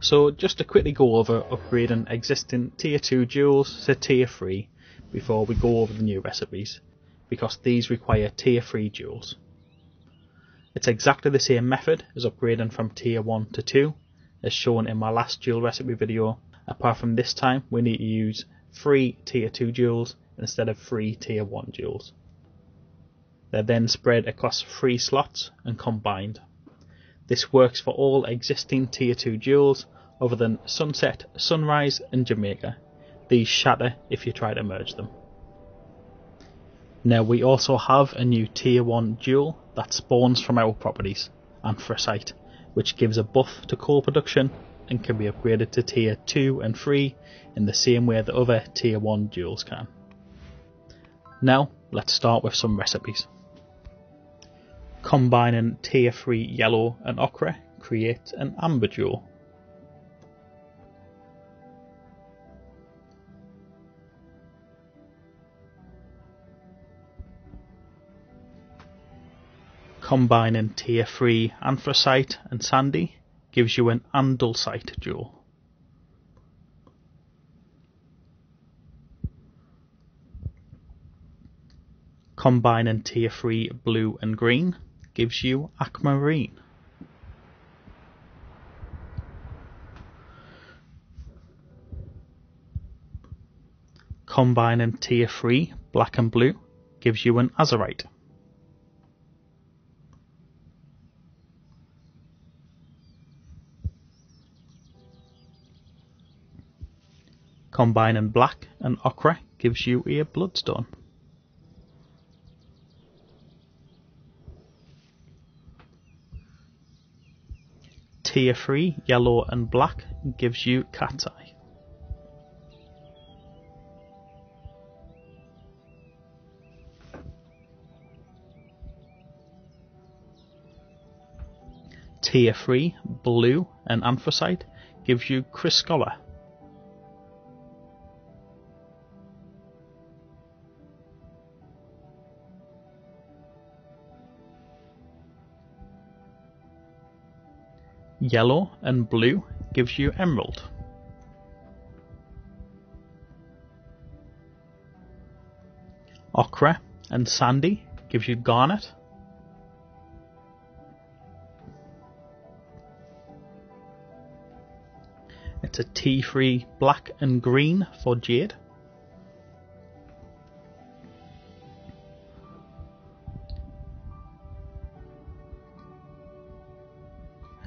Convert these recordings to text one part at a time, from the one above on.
So just to quickly go over upgrading existing tier 2 jewels to tier 3 before we go over the new recipes, because these require tier 3 jewels. It's exactly the same method as upgrading from tier 1 to 2, as shown in my last jewel recipe video, apart from this time we need to use 3 tier 2 jewels instead of 3 tier 1 jewels. They're then spread across 3 slots and combined. This works for all existing tier 2 jewels other than Sunset, Sunrise and Jamaica. These shatter if you try to merge them. Now we also have a new tier 1 jewel that spawns from our properties, Anthracite, which gives a buff to coal production and can be upgraded to tier 2 and 3 in the same way that other tier 1 jewels can. Now let's start with some recipes. Combining tier 3 yellow and ochre creates an amber jewel. Combining tier 3 anthracite and sandy gives you an andalusite jewel. Combining tier 3 blue and green gives you aquamarine. Combining tier 3 black and blue gives you an azurite. Combining black and ochre gives you a bloodstone. Tier 3 yellow and black gives you cat's eye. Tier 3 blue and anthracite gives you Chrysocolla. Yellow and blue gives you emerald. Ochre and sandy gives you garnet. It's a T3 black and green for jade.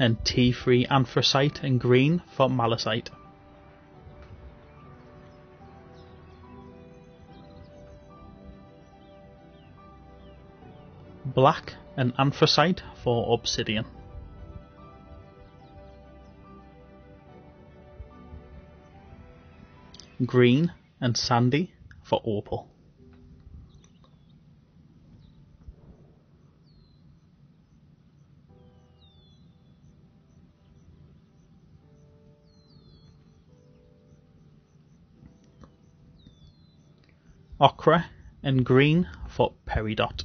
And T3 anthracite and green for malachite. Black and anthracite for obsidian. Green and sandy for opal. Ochre and green for peridot.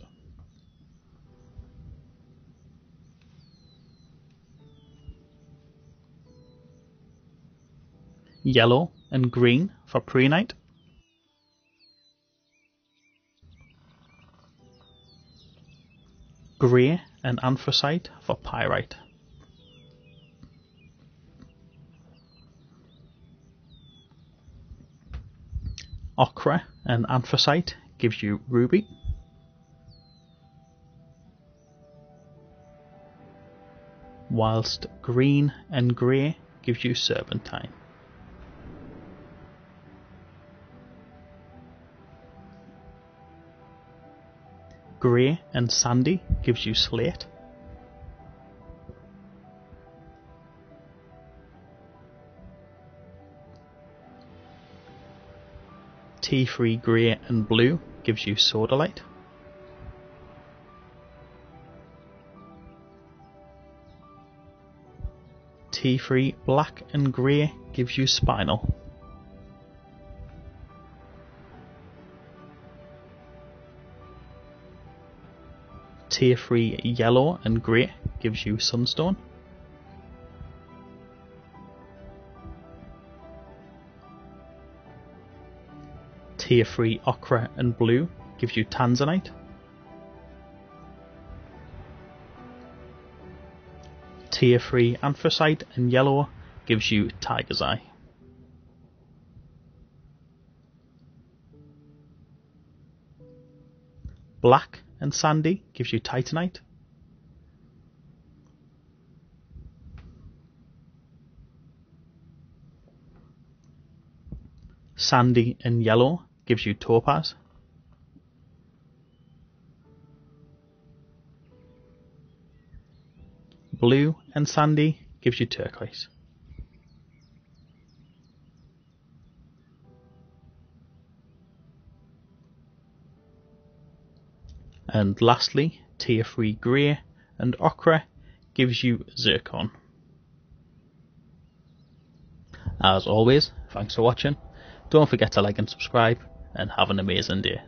Yellow and green for prehnite. Grey and anthracite for pyrite. Ochre and anthracite gives you ruby. Whilst green and grey gives you serpentine. Grey and sandy gives you slate. T3 grey and blue gives you sodalite. T3 black and grey gives you spinel. T3 yellow and grey gives you sunstone. Tier 3 ochre and blue gives you tanzanite. Tier 3 anthracite and yellow gives you tiger's eye. Black and sandy gives you titanite. Sandy and yellow gives you topaz. Blue and sandy gives you turquoise. And lastly, tier 3 grey and ochre gives you zircon. As always, thanks for watching. Don't forget to like and subscribe, and have an amazing day.